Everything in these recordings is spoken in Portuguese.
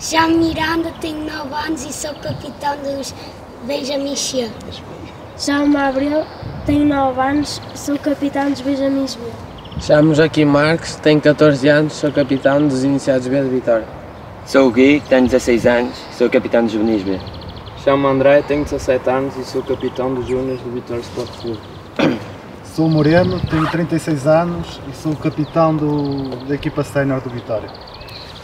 Já Miranda, tenho 9 anos e sou capitão dos Benjamin C. Chamo-me Abreu, tenho 9 anos, sou capitão dos Benjamins B. Chamo-me Joaquim Marques, tenho 14 anos, sou capitão dos Iniciados B de Vitória. Sou o Gui, tenho 16 anos, sou capitão dos Juvenis B. Chamo-me André, tenho 17 anos e sou capitão dos Júniors do Vitória Sport Clube. Sou Moreno, tenho 36 anos e sou capitão do, da equipa sénior do Vitória.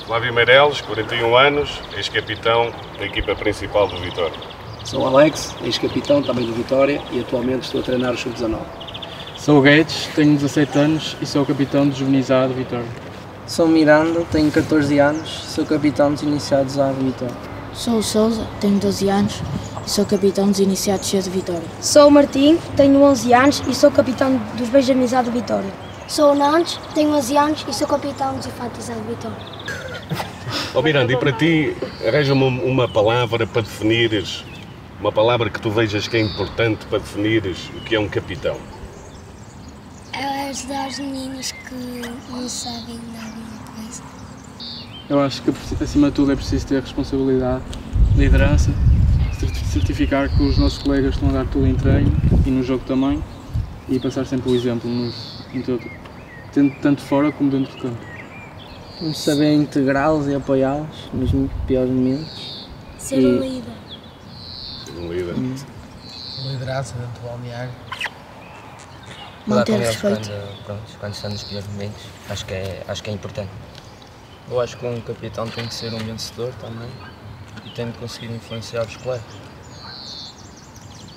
Flávio Meireles, 41 anos, ex-capitão da equipa principal do Vitória. Sou Alex, ex-capitão também do Vitória e atualmente estou a treinar o Sub-19. Sou o Guedes, tenho 17 anos e sou capitão do Juvenis A de Vitória. Sou Miranda, tenho 14 anos, sou capitão dos Iniciados A de Vitória. Sou o Souza, tenho 12 anos e sou capitão dos Iniciados C de Vitória. Sou o Martim, tenho 11 anos e sou capitão dos Benjamins A de Vitória. Sou o Nantes, tenho 11 anos e sou capitão dos Infantis A de Vitória. Ó oh, Miranda, e para ti, arranja-me uma palavra para definires, uma palavra que tu vejas que é importante para definires o que é um capitão. É ajudar os meninos que não sabem nada coisa. Eu acho que acima de tudo é preciso ter responsabilidade, liderança, certificar que os nossos colegas estão a dar tudo em treino e no jogo também e passar sempre o exemplo nos, em todo, tanto fora como dentro do campo. Vamos saber integrá-los e apoiá-los nos piores momentos. Ser e... um líder. Ser um líder. Hum. Liderança dentro do balneário. Manter respeito. Quando, pronto, quando estão nos piores momentos, acho que, é, acho que é importante. Eu acho que um capitão tem que ser um vencedor também e tem de conseguir influenciar os colegas.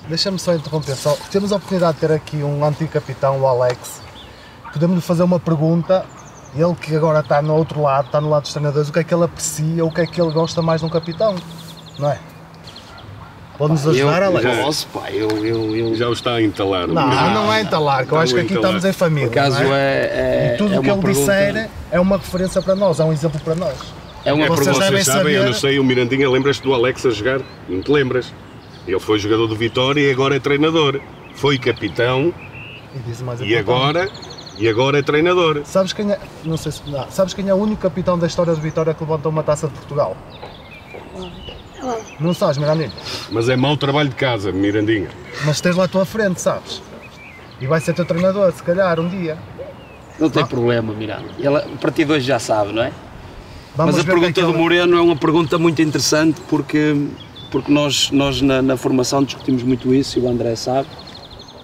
Deixa-me só interromper, só, temos a oportunidade de ter aqui um antigo capitão, o Alex. Podemos-lhe fazer uma pergunta ele que agora está no outro lado, está no lado dos treinadores, o que é que ele aprecia, o que é que ele gosta mais de um capitão, não é? Pode-nos ajudar, Alex? Já, posso, pá, eu, eu, eu... Já o está a entalar. Não, não, não é entalar, que eu acho que aqui estamos em família. Por acaso é? é, é, E tudo o é que ele pergunta... disser é uma referência para nós, é um exemplo para nós. É uma é porque vocês sabem, eu não sei, o Mirandinha, lembras-te do Alex a jogar? Não te lembras? Ele foi jogador do Vitória e agora é treinador. Foi capitão e, e agora e agora é treinador. Sabes quem é, não sei se, não, sabes quem é o único capitão da história do Vitória que levantou uma taça de Portugal? Não sabes, Mirandinho? Mas é mau trabalho de casa, Mirandinha. Mas tens lá à tua frente, sabes? E vai ser teu treinador, se calhar, um dia. Não tem ah. problema, Miranda. Ele, a partir de hoje já sabe, não é? Vamos Mas a pergunta do Moreno é uma pergunta muito interessante porque, porque nós, nós na, na formação discutimos muito isso e o André sabe.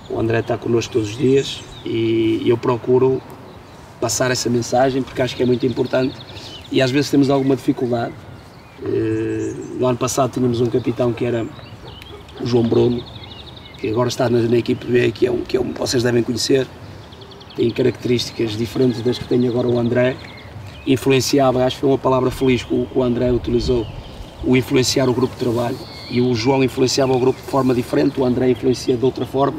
O André está connosco todos os dias e eu procuro passar essa mensagem porque acho que é muito importante e às vezes temos alguma dificuldade. Eh, no ano passado tínhamos um capitão que era o João Bruno, que agora está na, na equipe B, que é um que é um, vocês devem conhecer, tem características diferentes das que tem agora o André. Influenciava, acho que foi uma palavra feliz que o, que o André utilizou, o influenciar o grupo de trabalho. E o João influenciava o grupo de forma diferente, o André influencia de outra forma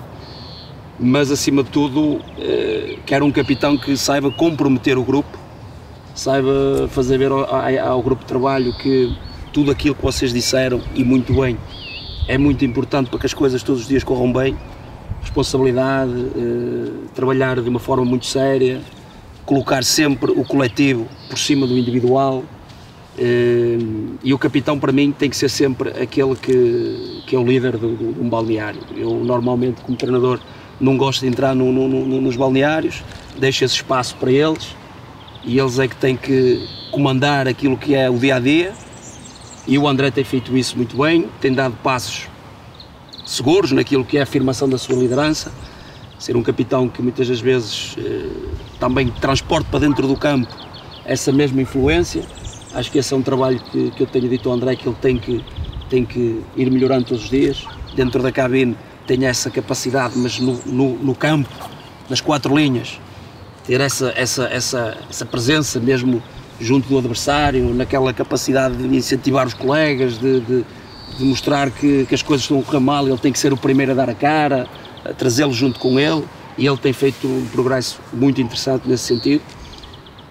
mas acima de tudo eh, quero um capitão que saiba comprometer o grupo, saiba fazer ver ao, grupo de trabalho que tudo aquilo que vocês disseram e muito bem é muito importante para que as coisas todos os dias corram bem. Responsabilidade, eh, trabalhar de uma forma muito séria, colocar sempre o coletivo por cima do individual. Eh, e o capitão para mim tem que ser sempre aquele que, que é o líder de um balneário. Eu normalmente como treinador não gosta de entrar no, no, no, nos balneários, deixa esse espaço para eles e eles é que têm que comandar aquilo que é o dia a dia. E o André tem feito isso muito bem, tem dado passos seguros naquilo que é a afirmação da sua liderança. Ser um capitão que muitas das vezes eh, também transporte para dentro do campo essa mesma influência. Acho que esse é um trabalho que, que eu tenho dito ao André que ele tem que, tem que ir melhorando todos os dias. Dentro da cabine tenha essa capacidade, mas no, no, no campo, nas quatro linhas, ter essa, essa, essa, essa presença mesmo junto do adversário, naquela capacidade de incentivar os colegas, de, de, de mostrar que, que, as coisas estão a correr mal, ele tem que ser o primeiro a dar a cara, a trazê-lo junto com ele, e ele tem feito um progresso muito interessante nesse sentido.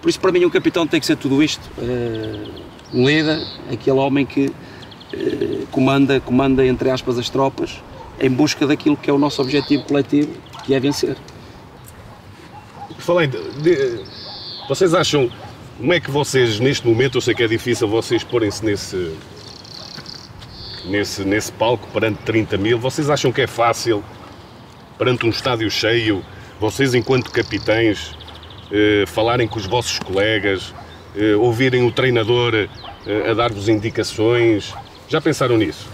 Por isso, para mim, um capitão tem que ser tudo isto: uh, um líder, aquele homem que uh, comanda, comanda, entre aspas, as tropas, em busca daquilo que é o nosso objetivo coletivo, que é vencer. Falei, de, de, vocês acham Como é que vocês, neste momento, eu sei que é difícil vocês porem-se nesse, nesse, nesse palco perante 30 mil, vocês acham que é fácil, perante um estádio cheio, vocês, enquanto capitães, eh, falarem com os vossos colegas, eh, ouvirem o treinador eh, a dar-vos indicações? Já pensaram nisso?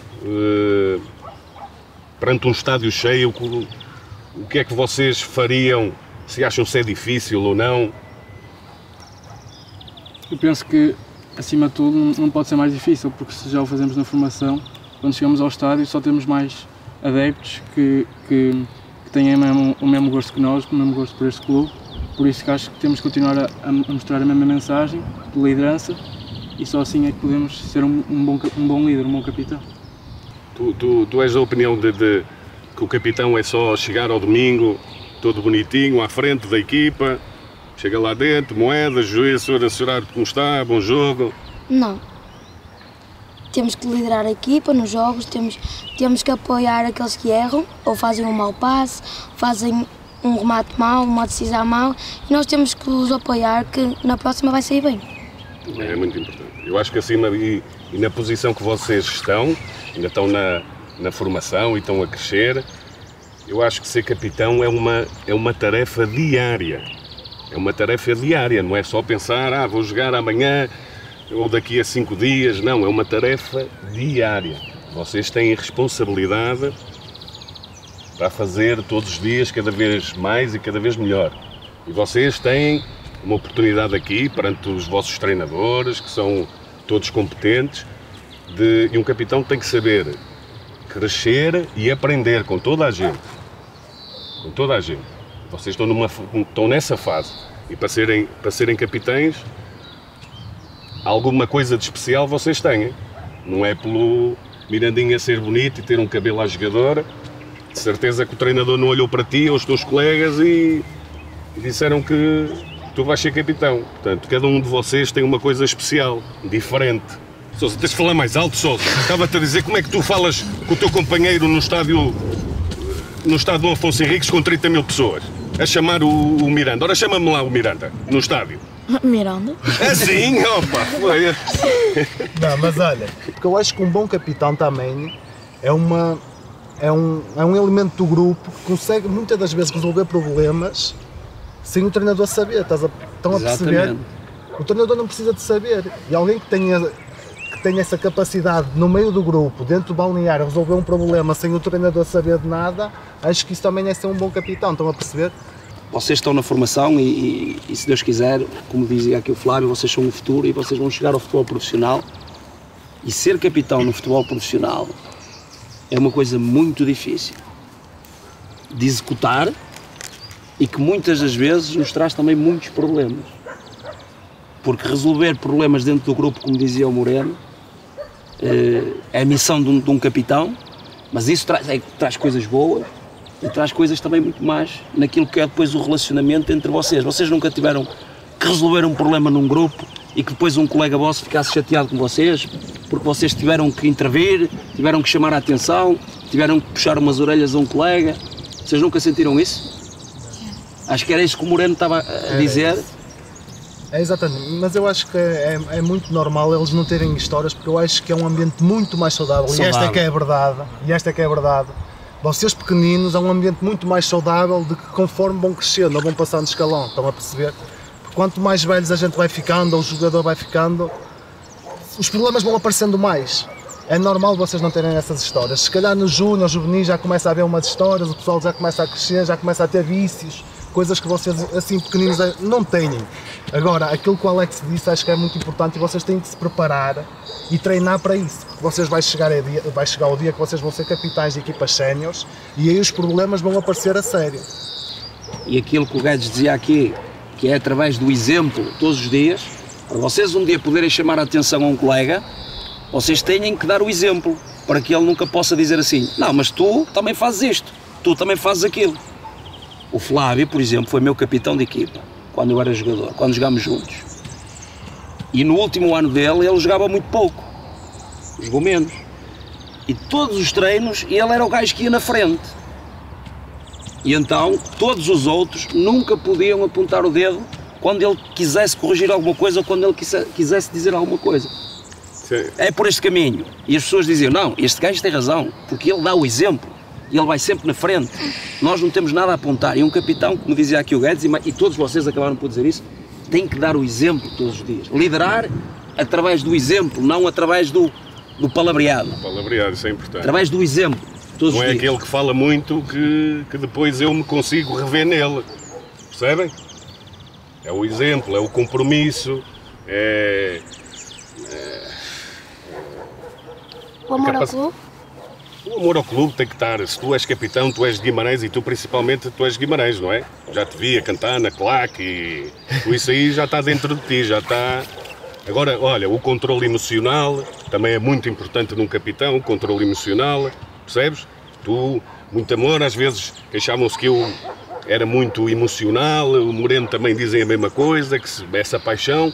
Perante um estádio cheio, o, que é que vocês fariam? Se acham se é difícil ou não? Eu penso que, acima de tudo, não- pode ser mais difícil, porque se já o fazemos na formação, quando chegamos ao estádio só temos mais adeptos que, que, que têm o mesmo, o mesmo gosto que nós, o mesmo gosto por este clube. Por isso que acho que temos que continuar a, a mostrar a mesma mensagem de liderança e só assim é que podemos ser um, um bom, um bom líder, um bom capitão. Tu, tu, tu és da opinião de, de que o capitão é só chegar ao domingo, todo bonitinho, à frente da equipa, chega lá dentro, moedas, juiz, senhora, como está, bom jogo. Não. Temos que liderar a equipa nos jogos, temos, temos que apoiar aqueles que erram, ou fazem um mau passe, fazem um remate mau, uma decisão mau, e nós temos que os apoiar que na próxima vai sair bem. É muito importante. Eu acho que acima e, e na posição que vocês estão, ainda estão na, na formação e estão a crescer, eu acho que ser capitão é uma, é uma tarefa diária. É uma tarefa diária, não é só pensar, ah, vou jogar amanhã ou daqui a cinco dias. Não, é uma tarefa diária. Vocês têm responsabilidade para fazer todos os dias cada vez mais e cada vez melhor. E vocês têm uma oportunidade aqui perante os vossos treinadores, que são todos competentes, de, e um capitão tem que saber crescer e aprender com toda a gente. Com toda a gente. Vocês estão, numa, estão nessa fase. E para serem, para serem capitães, alguma coisa de especial vocês têm. Não é pelo Mirandinha ser bonito e ter um cabelo à jogadora. De certeza que o treinador não olhou para ti ou os teus colegas e, e disseram que tu vais ser capitão. Portanto, cada um de vocês tem uma coisa especial, diferente. Sousa, tens de falar mais alto, Sousa. Estava-te a dizer como é que tu falas com o teu companheiro no estádio no estádio Dom Afonso Henriques com 30 mil pessoas. A chamar o, o Miranda. Ora, chama-me lá o Miranda, no estádio. Miranda? Assim, opa! Foi. Não, mas olha, porque eu acho que um bom capitão também é uma é um, é um elemento do grupo que consegue muitas das vezes resolver problemas sem o treinador saber. Estás a, estão a perceber? O treinador não precisa de saber. E alguém que tenha, que tenha essa capacidade no meio do grupo, dentro do balneário, resolver um problema sem o treinador saber de nada, acho que isso também é ser um bom capitão. Estão a perceber? Vocês estão na formação e, e- e, se Deus quiser, como dizia aqui o Flávio, vocês são o futuro e vocês vão chegar ao futebol profissional. E ser capitão no futebol profissional é uma coisa muito difícil de executar e que muitas das vezes nos traz também muitos problemas. Porque resolver problemas dentro do grupo, como dizia o Moreno, eh, é a missão de um, de um capitão, mas isso traz, é, traz coisas boas e traz coisas também muito mais naquilo que é depois o relacionamento entre vocês. Vocês nunca tiveram que resolver um problema num grupo e que depois um colega vosso ficasse chateado com vocês porque vocês tiveram que intervir, tiveram que chamar a atenção, tiveram que puxar umas orelhas a um colega. Vocês nunca sentiram isso? Acho que era isso que o Moreno estava a dizer. É exatamente, mas eu acho que é, é muito normal eles não terem histórias porque eu acho que é um ambiente muito mais saudável. E esta é Saudável. que é a verdade. E esta é que é a verdade. Vocês pequeninos é um ambiente muito mais saudável de que conforme vão crescendo ou vão passando escalão, estão a perceber? Porque quanto mais velhos a gente vai ficando ou o jogador vai ficando, os problemas vão aparecendo mais. É normal vocês não terem essas histórias. Se calhar no júnior, juvenil já começa a haver umas histórias, o pessoal já começa a crescer, já começa a ter vícios, coisas que vocês assim pequeninos não têm. Agora, aquilo que o Alex disse acho que é muito importante e vocês têm que se preparar e treinar para isso. Vocês vai chegar, a dia, vai chegar o dia que vocês vão ser capitães de equipas séniores e aí os problemas vão aparecer a sério. E aquilo que o Guedes dizia aqui, que é através do exemplo todos os dias, para vocês um dia poderem chamar a atenção a um colega, vocês têm que dar o exemplo, para que ele nunca possa dizer assim, não, mas tu também fazes isto, tu também fazes aquilo. O Flávio, por exemplo, foi meu capitão de equipa, quando eu era jogador, quando jogámos juntos. E no último ano dele, ele jogava muito pouco, jogou menos. E todos os treinos, ele era o gajo que ia na frente. E então todos os outros nunca podiam apontar o dedo quando ele quisesse corrigir alguma coisa ou quando ele quise- quisesse dizer alguma coisa. É por este caminho. E as pessoas diziam, não, este gajo tem razão, porque ele dá o exemplo. E ele vai sempre na frente. Nós não temos nada a apontar. E um capitão, como dizia aqui o Guedes, e todos vocês acabaram por dizer isso, tem que dar o exemplo todos os dias. Liderar através do exemplo, não através do, do palavreado. Palavreado, isso é importante. Através do exemplo, todos Não os é dias. aquele que fala muito que, que depois eu me consigo rever nele. Percebem? É o exemplo, é o compromisso, é. O amor ao clube? O amor ao clube tem que estar. Se tu és capitão, tu és Guimarães e tu principalmente tu és Guimarães, não é? Já te vi a cantar na claque e isso aí já está dentro de ti, já está. Agora, olha, o controle emocional também é muito importante num capitão, o controle emocional, percebes? Tu, muito amor, às vezes queixavam-se que eu era muito emocional, o Moreno também dizem a mesma coisa, que se- essa paixão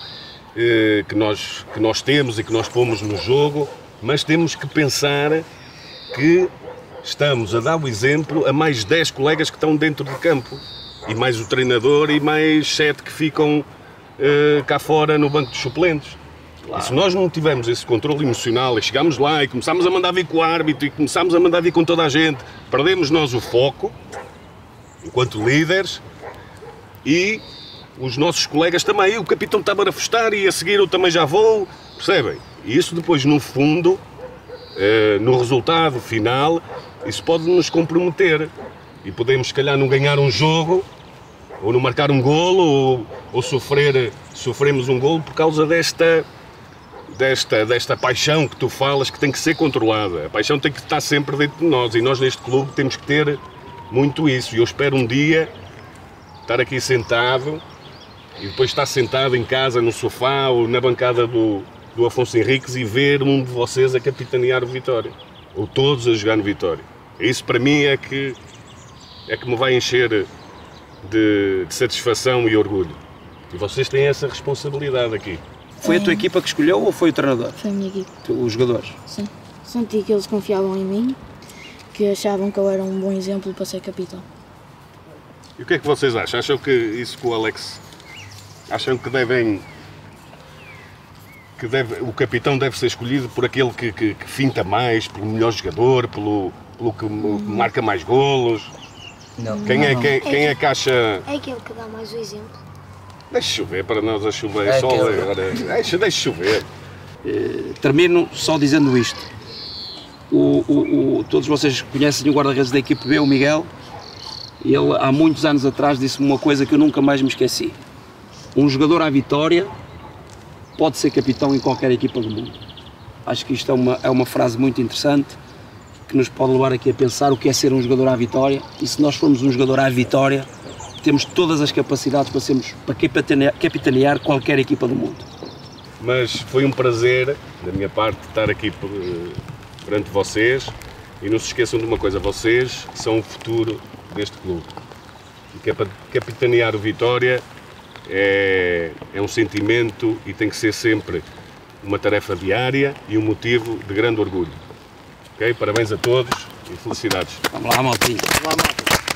eh, que, nós, que nós temos e que nós pomos no jogo, mas temos que pensar que estamos a dar o exemplo a mais 10 colegas que estão dentro de campo. E mais o treinador e mais 7 que ficam eh, cá fora no banco de suplentes. E se nós não tivermos esse controle emocional e chegamos lá e começamos a mandar vir com o árbitro e começamos a mandar vir com toda a gente, perdemos nós o foco, enquanto líderes, e os nossos colegas também. O capitão está a barafustar e a seguir eu também já vou, percebem? E isso depois, no fundo, no resultado final, isso pode nos comprometer. E podemos, se calhar, não ganhar um jogo, ou não marcar um golo, ou, ou sofrer, sofremos um golo por causa desta, desta, desta paixão que tu falas que tem que ser controlada. A paixão tem que estar sempre dentro de nós e nós neste clube temos que ter muito isso. E eu espero um dia estar aqui sentado e depois estar sentado em casa no sofá ou na bancada do, do Afonso Henriques e ver um de vocês a capitanear o Vitória. Ou todos a jogar no Vitória. Isso para mim é que, é que me vai encher de, de satisfação e orgulho. E vocês têm essa responsabilidade aqui. Foi a tua equipa que escolheu ou foi o treinador? Foi a minha equipe, Os jogadores? sim. Senti que eles confiavam em mim, que achavam que eu era um bom exemplo para ser capitão. E o que é que vocês acham? Acham que isso que o Alex. Acham que devem. Que deve, o capitão deve ser escolhido por aquele que, que, que finta mais, pelo melhor jogador, pelo, pelo que marca mais golos? Não. Quem é, Não. quem, quem é que acha. É aquele que dá mais o exemplo. Deixa chover para nós a chover. É só aquele. agora. Deixa, deixa chover. Eh, Termino só dizendo isto. O, o- o- todos vocês conhecem o guarda-redes da equipe B, o Miguel. Ele, há muitos anos atrás, disse-me uma coisa que eu nunca mais me esqueci. Um jogador à vitória pode ser capitão em qualquer equipa do mundo. Acho que isto é uma, é uma frase muito interessante que nos pode levar aqui a pensar o que é ser um jogador à vitória. E se nós formos um jogador à vitória, temos todas as capacidades para, sermos, para capitanear, capitanear qualquer equipa do mundo. Mas foi um prazer, da minha parte, estar aqui eh, perante vocês. E não se esqueçam de uma coisa: vocês são o futuro deste clube. E capitanear o Vitória é, é um sentimento e tem que ser sempre uma tarefa diária e um motivo de grande orgulho. Ok? Parabéns a todos e felicidades. Vamos lá, maltinho. Vamos lá, malta.